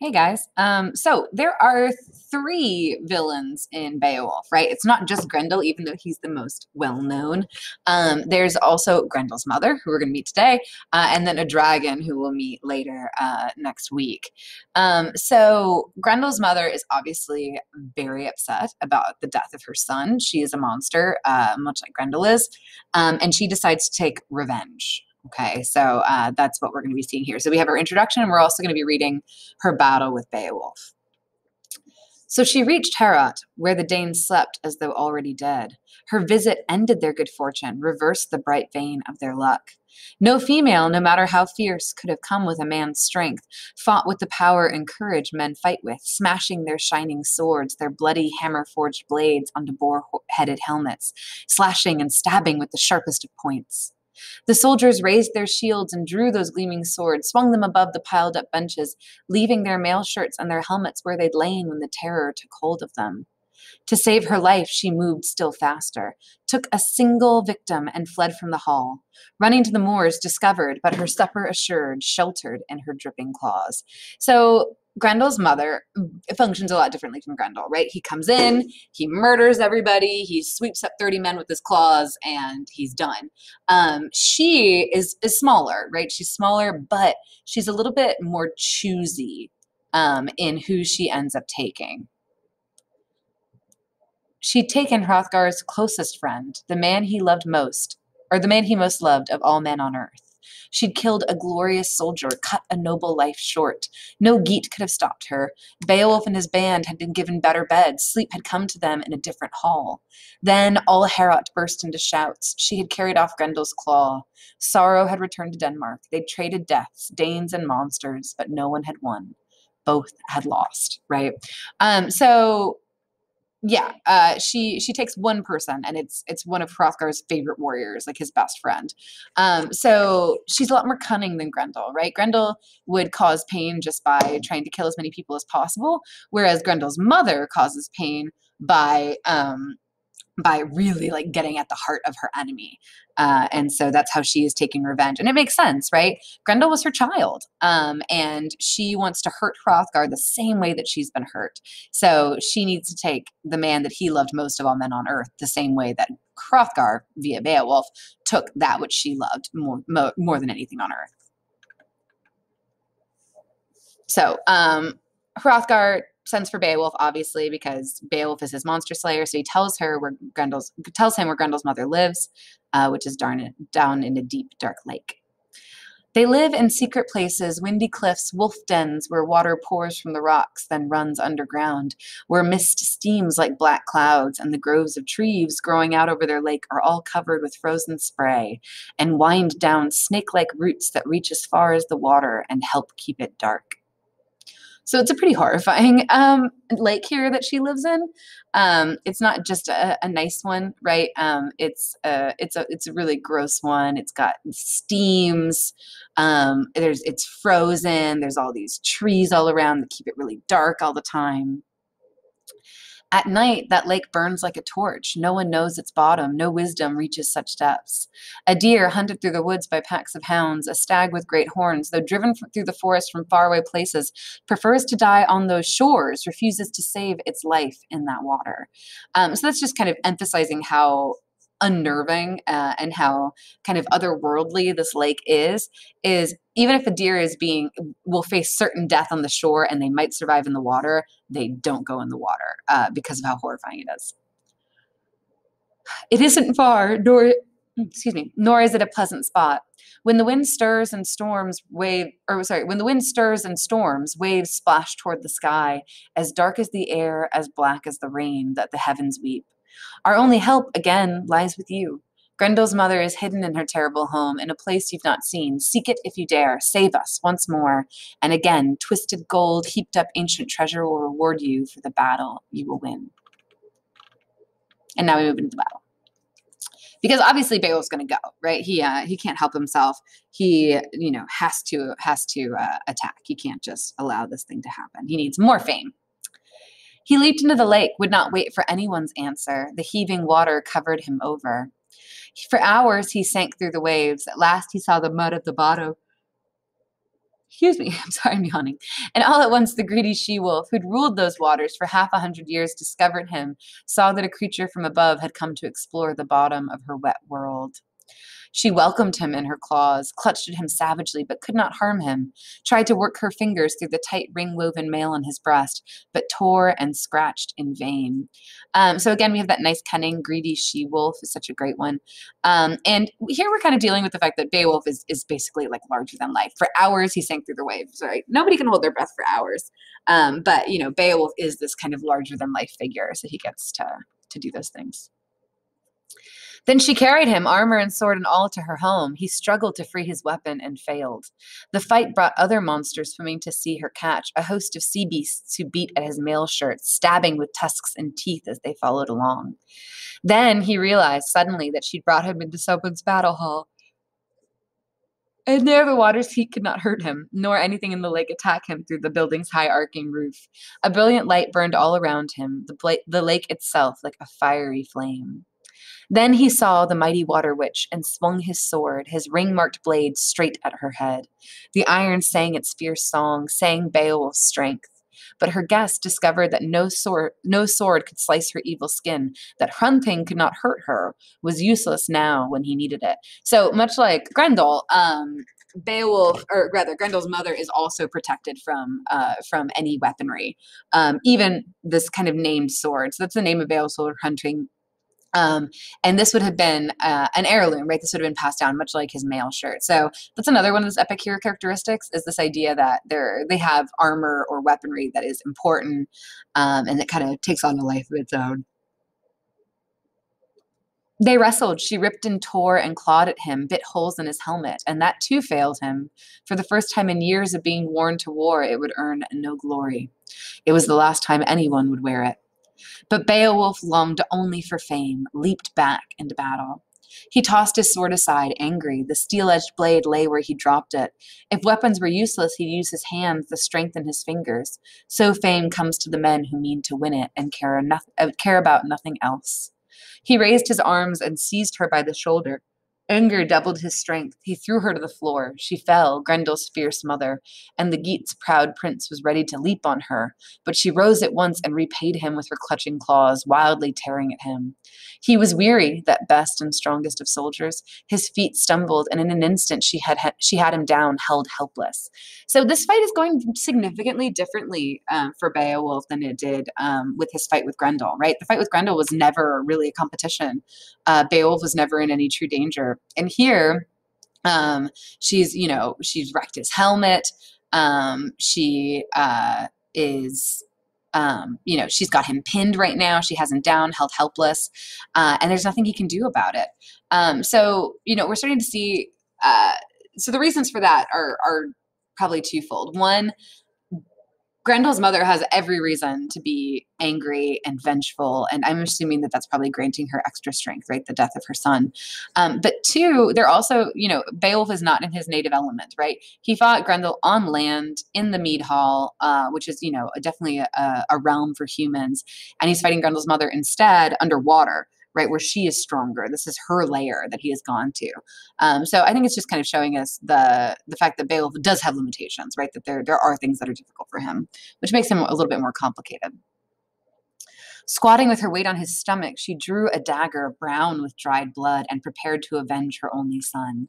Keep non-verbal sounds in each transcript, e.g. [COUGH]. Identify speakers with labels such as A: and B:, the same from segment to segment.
A: Hey guys. Um, so there are three villains in Beowulf, right? It's not just Grendel, even though he's the most well known. Um, there's also Grendel's mother, who we're going to meet today, uh, and then a dragon who we'll meet later uh, next week. Um, so Grendel's mother is obviously very upset about the death of her son. She is a monster, uh, much like Grendel is, um, and she decides to take revenge. Okay, so uh, that's what we're going to be seeing here. So we have her introduction, and we're also going to be reading her battle with Beowulf. So she reached Heorot, where the Danes slept as though already dead. Her visit ended their good fortune, reversed the bright vein of their luck. No female, no matter how fierce, could have come with a man's strength, fought with the power and courage men fight with, smashing their shining swords, their bloody hammer forged blades onto boar headed helmets, slashing and stabbing with the sharpest of points. The soldiers raised their shields and drew those gleaming swords, swung them above the piled up benches, leaving their mail shirts and their helmets where they'd lain when the terror took hold of them. To save her life, she moved still faster, took a single victim, and fled from the hall. Running to the moors, discovered, but her supper assured, sheltered in her dripping claws. So Grendel's mother functions a lot differently from Grendel, right? He comes in, he murders everybody, he sweeps up 30 men with his claws, and he's done. Um, she is is smaller, right? She's smaller, but she's a little bit more choosy um, in who she ends up taking. She'd taken Hrothgar's closest friend, the man he loved most, or the man he most loved of all men on earth. She'd killed a glorious soldier, cut a noble life short. No Geat could have stopped her. Beowulf and his band had been given better beds. Sleep had come to them in a different hall. Then all Heorot burst into shouts. She had carried off Grendel's claw. Sorrow had returned to Denmark. They'd traded deaths, Danes and monsters, but no one had won. Both had lost, right? Um, so yeah uh she she takes one person and it's it's one of hrothgar's favorite warriors like his best friend. Um so she's a lot more cunning than grendel right? Grendel would cause pain just by trying to kill as many people as possible whereas grendel's mother causes pain by um by really like getting at the heart of her enemy. Uh, and so that's how she is taking revenge. And it makes sense, right? Grendel was her child. Um, and she wants to hurt Hrothgar the same way that she's been hurt. So she needs to take the man that he loved most of all men on earth the same way that Hrothgar, via Beowulf, took that which she loved more, more, more than anything on earth. So um, Hrothgar sends for Beowulf, obviously, because Beowulf is his monster slayer. So he tells her where Grendel's tells him where Grendel's mother lives, uh, which is darn, down in a deep, dark lake. They live in secret places, windy cliffs, wolf dens where water pours from the rocks, then runs underground, where mist steams like black clouds, and the groves of trees growing out over their lake are all covered with frozen spray and wind down snake like roots that reach as far as the water and help keep it dark. So it's a pretty horrifying [LAUGHS] um, lake here that she lives in. Um, it's not just a, a nice one, right? Um, it's a, it's a it's a really gross one. It's got steams. Um, there's it's frozen. There's all these trees all around that keep it really dark all the time. At night, that lake burns like a torch. No one knows its bottom. No wisdom reaches such depths. A deer hunted through the woods by packs of hounds, a stag with great horns, though driven through the forest from faraway places, prefers to die on those shores, refuses to save its life in that water. Um, so that's just kind of emphasizing how unnerving uh, and how kind of otherworldly this lake is is even if a deer is being will face certain death on the shore and they might survive in the water they don't go in the water uh, because of how horrifying it is. It isn't far nor excuse me nor is it a pleasant spot. When the wind stirs and storms wave or sorry when the wind stirs and storms waves splash toward the sky as dark as the air as black as the rain that the heavens weep our only help, again, lies with you. Grendel's mother is hidden in her terrible home, in a place you've not seen. Seek it if you dare. Save us once more. And again, twisted gold, heaped up ancient treasure will reward you for the battle you will win. And now we move into the battle. Because obviously Beowulf's going to go, right? He uh, he can't help himself. He you know has to has to uh, attack. He can't just allow this thing to happen. He needs more fame. He leaped into the lake, would not wait for anyone's answer. The heaving water covered him over. For hours he sank through the waves. At last he saw the mud at the bottom. Excuse me, [LAUGHS] I'm sorry, I'm yawning. And all at once the greedy she wolf, who'd ruled those waters for half a hundred years, discovered him, saw that a creature from above had come to explore the bottom of her wet world. She welcomed him in her claws, clutched at him savagely, but could not harm him, tried to work her fingers through the tight ring woven mail on his breast, but tore and scratched in vain. Um, so again, we have that nice, cunning, greedy she wolf is such a great one. Um, and here we're kind of dealing with the fact that Beowulf is, is basically like larger than life. For hours, he sank through the waves, right? Nobody can hold their breath for hours. Um, but, you know, Beowulf is this kind of larger than life figure, so he gets to, to do those things. Then she carried him, armor and sword and all, to her home. He struggled to free his weapon and failed. The fight brought other monsters swimming to see her catch, a host of sea beasts who beat at his mail shirt, stabbing with tusks and teeth as they followed along. Then he realized suddenly that she'd brought him into someone's battle hall. And there the water's heat could not hurt him, nor anything in the lake attack him through the building's high arcing roof. A brilliant light burned all around him, the, bla- the lake itself like a fiery flame. Then he saw the mighty water witch and swung his sword, his ring marked blade, straight at her head. The iron sang its fierce song, sang Beowulf's strength. But her guest discovered that no sword, no sword could slice her evil skin, that Hrunting could not hurt her, was useless now when he needed it. So much like Grendel, um, Beowulf, or rather, Grendel's mother is also protected from uh, from any weaponry, um, even this kind of named sword. So that's the name of Beowulf's sword, Hrunting um, and this would have been uh, an heirloom, right? This would have been passed down, much like his mail shirt. So that's another one of those epic hero characteristics is this idea that they're they have armor or weaponry that is important, um, and that kind of takes on a life of its own. They wrestled. She ripped and tore and clawed at him, bit holes in his helmet, and that too failed him. For the first time in years of being worn to war, it would earn no glory. It was the last time anyone would wear it. But Beowulf longed only for fame, leaped back into battle. He tossed his sword aside, angry. The steel edged blade lay where he dropped it. If weapons were useless, he'd use his hands, the strength in his fingers. So fame comes to the men who mean to win it and care, enough, uh, care about nothing else. He raised his arms and seized her by the shoulder. Anger doubled his strength. He threw her to the floor. She fell, Grendel's fierce mother, and the Geat's proud prince was ready to leap on her, but she rose at once and repaid him with her clutching claws, wildly tearing at him. He was weary, that best and strongest of soldiers. His feet stumbled, and in an instant she had she had him down, held helpless. So this fight is going significantly differently um, for Beowulf than it did um, with his fight with Grendel. Right, the fight with Grendel was never really a competition. Uh, Beowulf was never in any true danger and here, um, she's, you know, she's wrecked his helmet. Um, she uh, is um, you know, she's got him pinned right now. She has him down, held helpless, uh, and there's nothing he can do about it. Um, so, you know, we're starting to see. Uh, so the reasons for that are are probably twofold. One, Grendel's mother has every reason to be angry and vengeful, and I'm assuming that that's probably granting her extra strength, right? The death of her son. Um, but two, they're also, you know, Beowulf is not in his native element, right? He fought Grendel on land in the Mead Hall, uh, which is, you know, definitely a, a realm for humans, and he's fighting Grendel's mother instead underwater right where she is stronger. This is her lair that he has gone to. Um, so i think it's just kind of showing us the the fact that Beowulf does have limitations right that there there are things that are difficult for him which makes him a little bit more complicated Squatting with her weight on his stomach, she drew a dagger brown with dried blood and prepared to avenge her only son.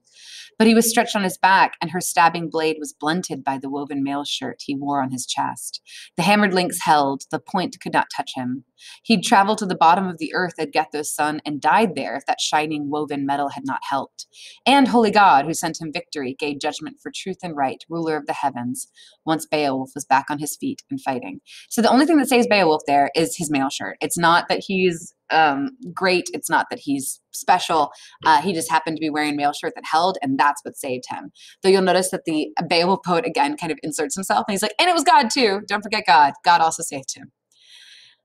A: But he was stretched on his back, and her stabbing blade was blunted by the woven mail shirt he wore on his chest. The hammered links held, the point could not touch him. He'd traveled to the bottom of the earth Edgetho's son and died there if that shining woven metal had not helped. And holy God, who sent him victory, gave judgment for truth and right, ruler of the heavens, once Beowulf was back on his feet and fighting. So the only thing that saves Beowulf there is his mail shirt. It's not that he's um, great. It's not that he's special. Uh, he just happened to be wearing a mail shirt that held, and that's what saved him. Though you'll notice that the Beowulf poet again kind of inserts himself, and he's like, and it was God too. Don't forget God. God also saved him.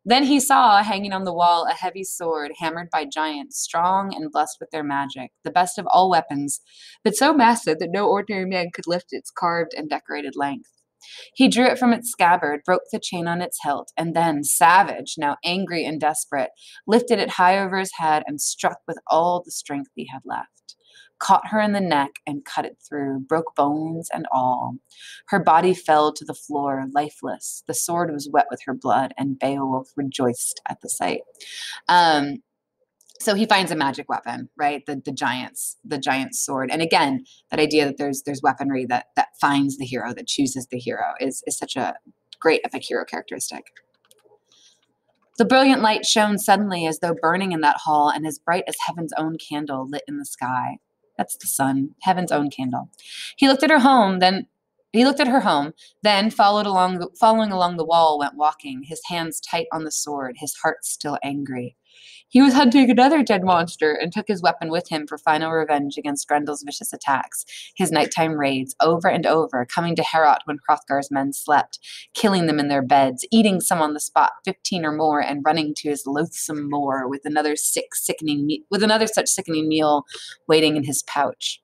A: Then he saw, hanging on the wall, a heavy sword hammered by giants, strong and blessed with their magic, the best of all weapons, but so massive that no ordinary man could lift its carved and decorated length. He drew it from its scabbard, broke the chain on its hilt, and then, savage, now angry and desperate, lifted it high over his head and struck with all the strength he had left. caught her in the neck and cut it through, broke bones and all. Her body fell to the floor, lifeless. The sword was wet with her blood, and Beowulf rejoiced at the sight. Um, so he finds a magic weapon right? The the giants the giant's sword. And again that idea that there's there's weaponry that that finds the hero that chooses the hero is is such a great epic hero characteristic. The brilliant light shone suddenly as though burning in that hall and as bright as heaven's own candle lit in the sky. That's the sun heaven's own candle. He looked at her home then he looked at her home, then followed along, following along the wall, went walking, his hands tight on the sword, his heart still angry. He was hunting another dead monster and took his weapon with him for final revenge against Grendel's vicious attacks, his nighttime raids, over and over, coming to Heorot when Hrothgar's men slept, killing them in their beds, eating some on the spot, fifteen or more, and running to his loathsome moor with another sick, sickening, with another such sickening meal waiting in his pouch.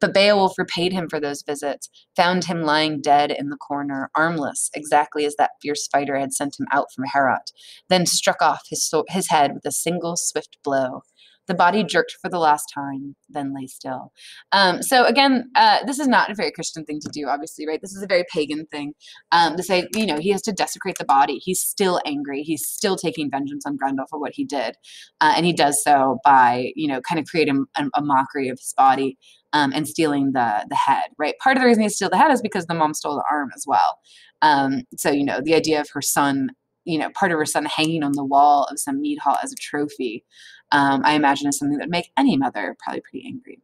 A: But Beowulf repaid him for those visits, found him lying dead in the corner, armless, exactly as that fierce fighter had sent him out from Heorot, then struck off his, his head with a single swift blow. The body jerked for the last time, then lay still. Um, so again, uh, this is not a very Christian thing to do, obviously, right? This is a very pagan thing. Um, to say, you know, he has to desecrate the body. He's still angry. He's still taking vengeance on Grendel for what he did, uh, and he does so by, you know, kind of creating a, a mockery of his body um, and stealing the the head. Right. Part of the reason he steal the head is because the mom stole the arm as well. Um, so you know, the idea of her son you know, part of her son hanging on the wall of some mead hall as a trophy um, I imagine is something that would make any mother probably pretty angry.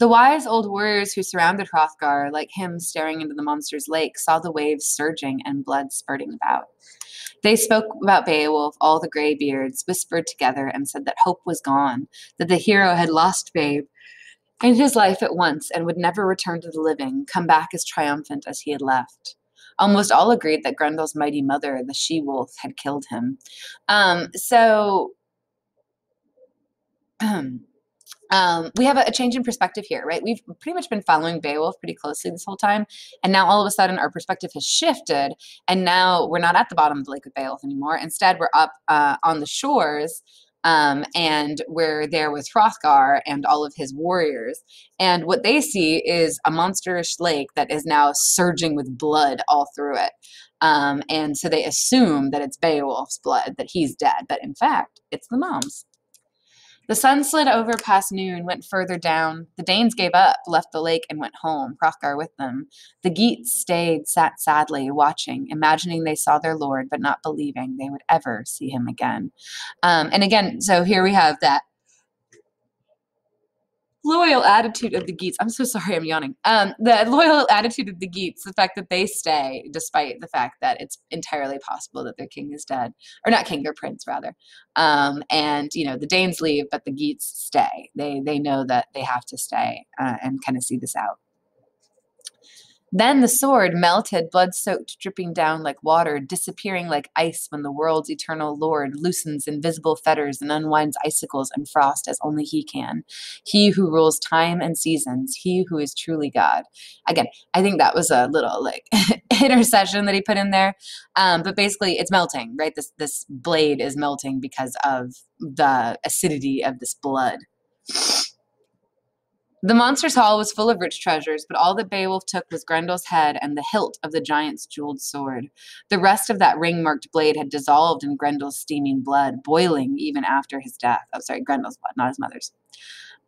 A: The wise old warriors who surrounded Hrothgar, like him staring into the monster's lake, saw the waves surging and blood spurting about. They spoke about Beowulf, all the graybeards, whispered together and said that hope was gone, that the hero had lost babe and his life at once and would never return to the living, come back as triumphant as he had left. Almost all agreed that Grendel's mighty mother, the she wolf, had killed him. Um, so [CLEARS THROAT] um, we have a, a, change in perspective here, right? We've pretty much been following Beowulf pretty closely this whole time, and now all of a sudden our perspective has shifted, and now we're not at the bottom of the lake with Beowulf anymore. Instead, we're up uh, on the shores um, and we're there with Hrothgar and all of his warriors. And what they see is a monsterish lake that is now surging with blood all through it. Um, and so they assume that it's Beowulf's blood, that he's dead. But in fact, it's the mom's. The sun slid over past noon, went further down. The Danes gave up, left the lake, and went home, Hrothgar with them. The Geats stayed, sat sadly, watching, imagining they saw their lord, but not believing they would ever see him again. Um, and again, so here we have that loyal attitude of the Geats. I'm so sorry, I'm yawning. Um, the loyal attitude of the Geats, the fact that they stay despite the fact that it's entirely possible that their king is dead, or not king, their prince rather. Um, and you know the Danes leave, but the Geats stay. They they know that they have to stay uh, and kind of see this out. Then the sword melted, blood soaked, dripping down like water, disappearing like ice when the world's eternal Lord loosens invisible fetters and unwinds icicles and frost as only He can. He who rules time and seasons, He who is truly God. Again, I think that was a little like [LAUGHS] intercession that he put in there. Um, but basically, it's melting, right? This this blade is melting because of the acidity of this blood. The monster's hall was full of rich treasures, but all that Beowulf took was Grendel's head and the hilt of the giant's jeweled sword. The rest of that ring marked blade had dissolved in Grendel's steaming blood, boiling even after his death. Oh, sorry, Grendel's blood, not his mother's.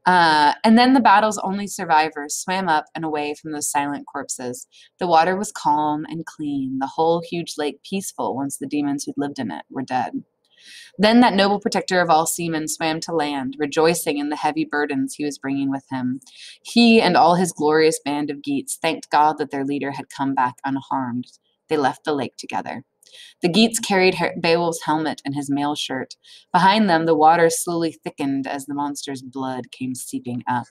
A: Uh, and then the battle's only survivors swam up and away from those silent corpses. The water was calm and clean, the whole huge lake peaceful once the demons who'd lived in it were dead. Then that noble protector of all seamen swam to land, rejoicing in the heavy burdens he was bringing with him. He and all his glorious band of Geats thanked God that their leader had come back unharmed. They left the lake together. The Geats carried Beowulf's helmet and his mail shirt. Behind them, the water slowly thickened as the monster's blood came seeping up.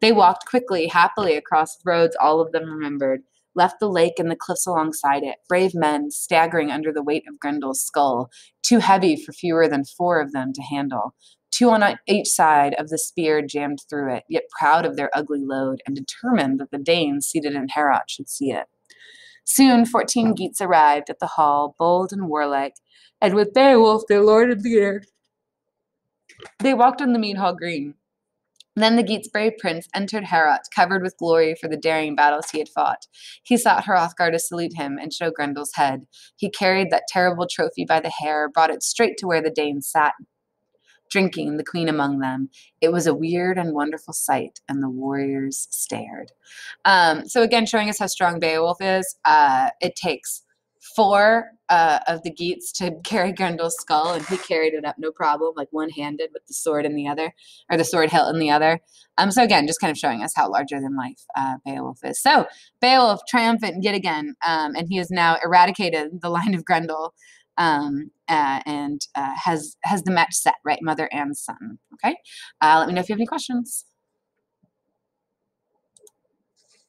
A: They walked quickly, happily across roads all of them remembered, left the lake and the cliffs alongside it, brave men staggering under the weight of Grendel's skull, too heavy for fewer than four of them to handle. Two on each side of the spear jammed through it, yet proud of their ugly load and determined that the Danes seated in Heorot should see it. Soon fourteen Geats arrived at the hall, bold and warlike, and with Beowulf, their lord and leader, they walked on the mead hall green. Then the Geat's brave prince entered Heorot, covered with glory for the daring battles he had fought. He sought Hrothgar to salute him and show Grendel's head. He carried that terrible trophy by the hair, brought it straight to where the Danes sat, drinking, the queen among them. It was a weird and wonderful sight, and the warriors stared. Um, so again, showing us how strong Beowulf is. Uh, it takes four uh, of the Geats to [LAUGHS] carry Grendel's skull, and he carried it up no problem, like one handed with the sword in the other, or the sword hilt in the other. Um, so again, just kind of showing us how larger than life uh, Beowulf is. So Beowulf triumphant yet again, um, and he has now eradicated the line of Grendel. Um, uh, and uh, has has the match set right, mother and son. Okay, uh, let me know if you have any questions.